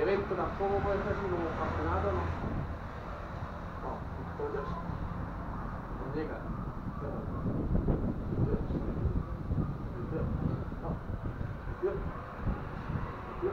eletto da poco può esserci come campionato no? No, vittoria sì. Non llega. Yeah.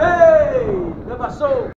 Ei! Hey, passou!